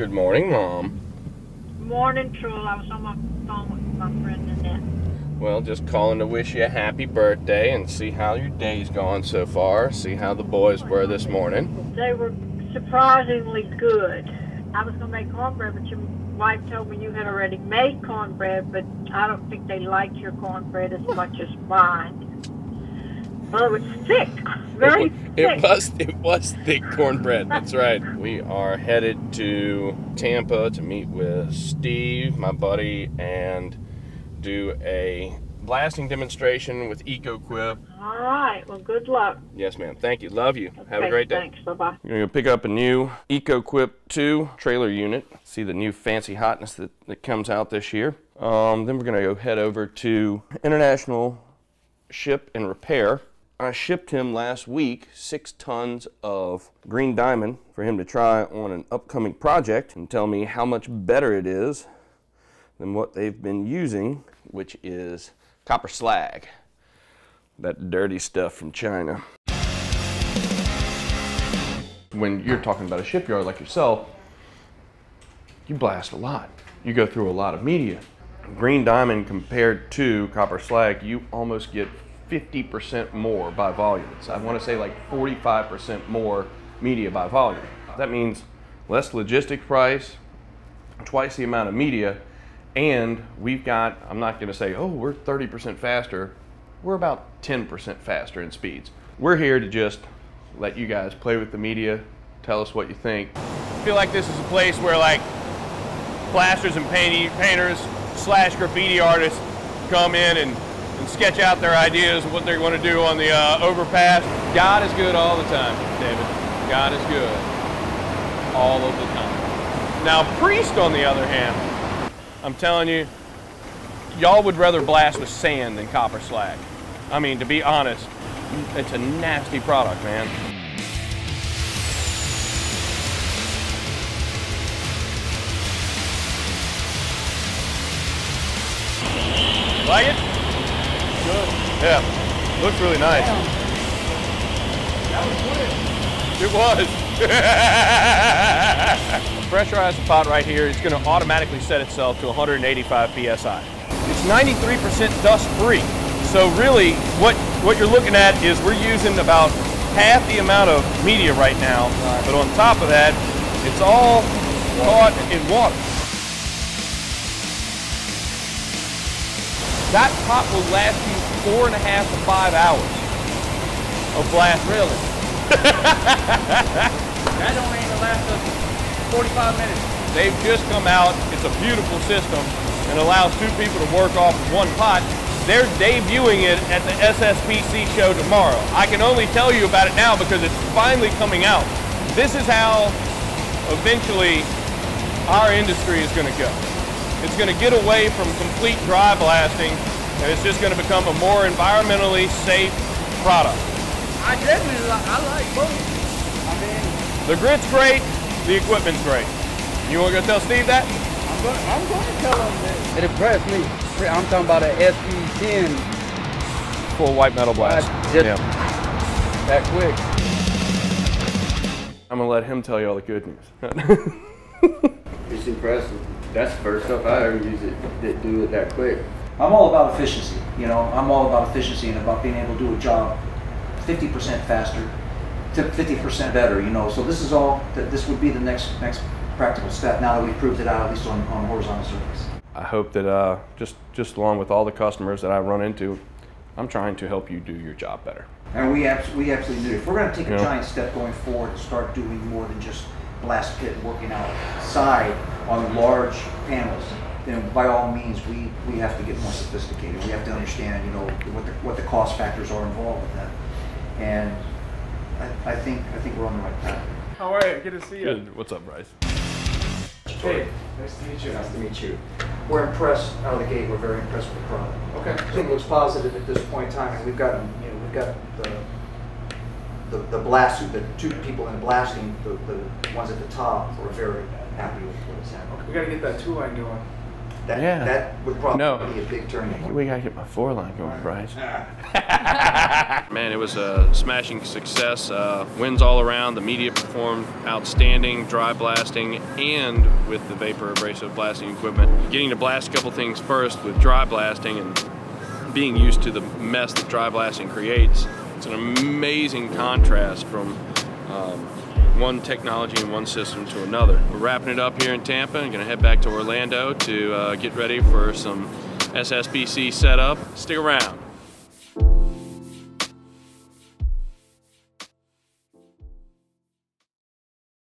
Good morning, Mom. Morning, Troll. I was on my phone with my friend Annette. Well, just calling to wish you a happy birthday and see how your day's gone so far. See how the boys were this morning. They were surprisingly good. I was going to make cornbread, but your wife told me you had already made cornbread, but I don't think they liked your cornbread as much as mine. It was thick, very It thick. was it was thick cornbread. That's right. We are headed to Tampa to meet with Steve, my buddy, and do a blasting demonstration with EcoQuip. All right. Well, good luck. Yes, ma'am. Thank you. Love you. Have a great day. Thanks. Bye bye. We're gonna pick up a new EcoQuip 2 trailer unit. See the new fancy hotness that, that comes out this year. Um, then we're gonna go head over to International Ship and Repair. I shipped him last week six tons of green diamond for him to try on an upcoming project and tell me how much better it is than what they've been using, which is copper slag. That dirty stuff from China when you're talking about a shipyard like yourself, you blast a lot. You go through a lot of media. Green diamond compared to copper slag, you almost get 50% more by volume. So I want to say like 45% more media by volume. That means less logistic price, twice the amount of media, and we've got, I'm not going to say, oh, we're 30% faster. We're about 10% faster in speeds. We're here to just let you guys play with the media, tell us what you think. I feel like this is a place where like plasters and painters slash graffiti artists come in and, and sketch out their ideas of what they want to do on the uh, overpass. God is good all the time, David. God is good all of the time. Now, Priest, on the other hand, I'm telling you, y'all would rather blast with sand than copper slag. I mean, to be honest, it's a nasty product, man. Like it? Good. Yeah. Looks really nice. That was quick. It was. Pressurize the pot right here. It's going to automatically set itself to 185 psi. It's 93% dust free. So really, what what you're looking at is we're using about half the amount of media right now. But on top of that, it's all caught in water. That pot will last you four and a half to five hours of blast. Really? That don't even last us 45 minutes. They've just come out. It's a beautiful system and allows two people to work off of one pot. They're debuting it at the SSPC show tomorrow. I can only tell you about it now because it's finally coming out. This is how eventually our industry is going to go. It's going to get away from complete dry blasting and it's just going to become a more environmentally safe product. I definitely like, I like both. I mean, The grit's great, the equipment's great. You want to go tell Steve that? I'm going, I'm going to tell him that. It impressed me. I'm talking about an SP10 Full white metal blast. Just- that quick. I'm gonna let him tell you all the good news. It's impressive. That's the first stuff I ever used it that do it that quick. I'm all about efficiency. You know, I'm all about efficiency and about being able to do a job 50% faster to 50% better. You know, so this is all. That this would be the next next practical step. Now that we've proved it out, at least on, on horizontal surface. I hope that uh, just just along with all the customers that I run into, I'm trying to help you do your job better. And we abs- we absolutely do. If we're going to take a Yeah. giant step going forward and start doing more than just blast pit working outside on large panels, then by all means we, we have to get more sophisticated. We have to understand, you know, what the what the cost factors are involved with that. And I, I think I think we're on the right path. How are you? Good to see you. Good. What's up, Bryce? Hey, nice to meet you. Nice to meet you. We're impressed out of the gate. We're very impressed with the product. Okay. I think it looks positive at this point in time, and we've got, you know, we've got the, the, the blast, the two people in blasting, the, the ones at the top, we're very happy with what's happening. We got to get that two line going. That, Yeah. that would probably No. be a big turning point. We gotta get my four line going, Bryce. Man, it was a smashing success. Uh, winds all around. The media performed outstanding, dry blasting, and with the vapor abrasive blasting equipment. Getting to blast a couple things first with dry blasting and being used to the mess that dry blasting creates. It's an amazing contrast from um, one technology and one system to another. We're wrapping it up here in Tampa and gonna head back to Orlando to uh, get ready for some SSPC setup. Stick around.